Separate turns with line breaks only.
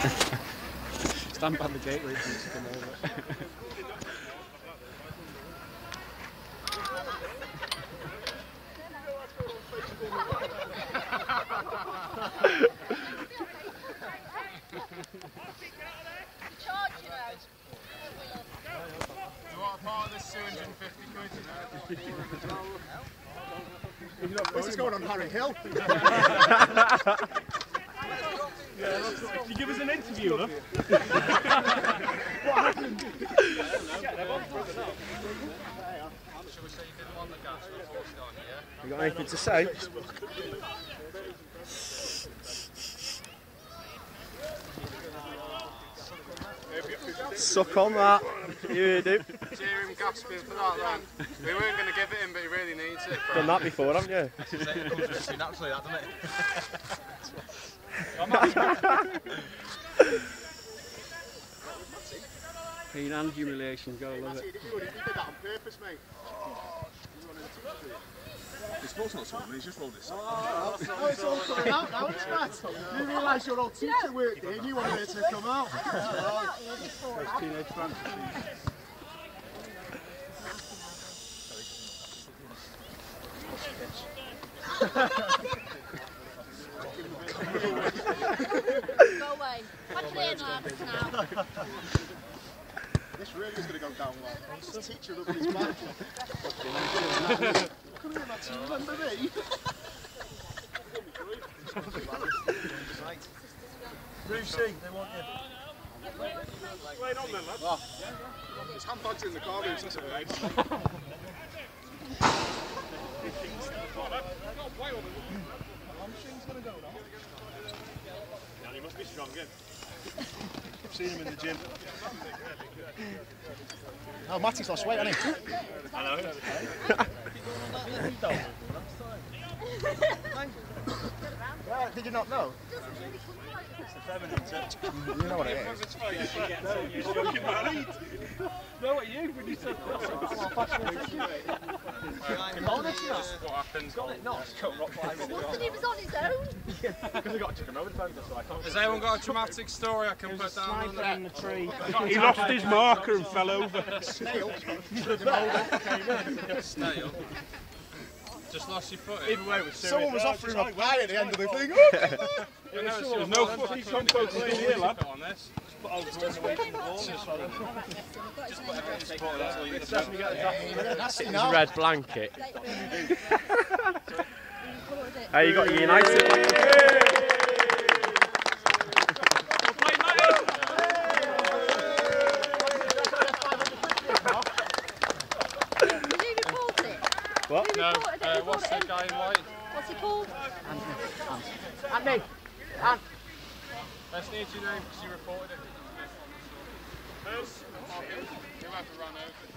Stand by the gate waiting for you to come over.
You want a part of this 250 quid?
This is going on Harry Hill.
If you give us an interview, look.
Shall we say you didn't want the gas before starting, yeah?
You got anything to say? Suck on that. You do.
Hear him gasping for that then. We weren't going to give it him, but he really needs it.
Done that before, haven't you?
naturally, that, doesn't it?
Pain and humiliation, go love it.
He did that on purpose, mate.
His fault's not someone, he's just rolled his
Oh, it's all coming out now, it's right. You realise your old teacher worked here and you wanted it to come out.
Teenage fantasy.
Go away. What's your name, lads, now?
This really is going to go down well. This teacher up his back. Come here, Matt, you remember me?
Brucey, they want you. Right on then, lads.
There's handbags in the car, Bruce, that's alright.
Yeah, he must be strong, yeah. I've seen him in the gym.
Oh, Matty's lost weight, hasn't he?
I know.
Did you not know? You know what it is.
He's fucking married. No, what you when you said that?
What happened?
He was on his own.
Has anyone got a traumatic story I can put down on there?
the tree.
He lost his marker and fell over.
Snail. Just lost your foot.
Someone was offering a pie at the end of the thing.
There's no fucking compost in here, lad.
This.
That's
red blanket. Hey, you got United? What?
No, uh, what's the guy in white?
What's he called?
Anthony.
Let's need your name because you reported it. Whoever ran over.